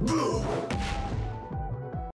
Boom!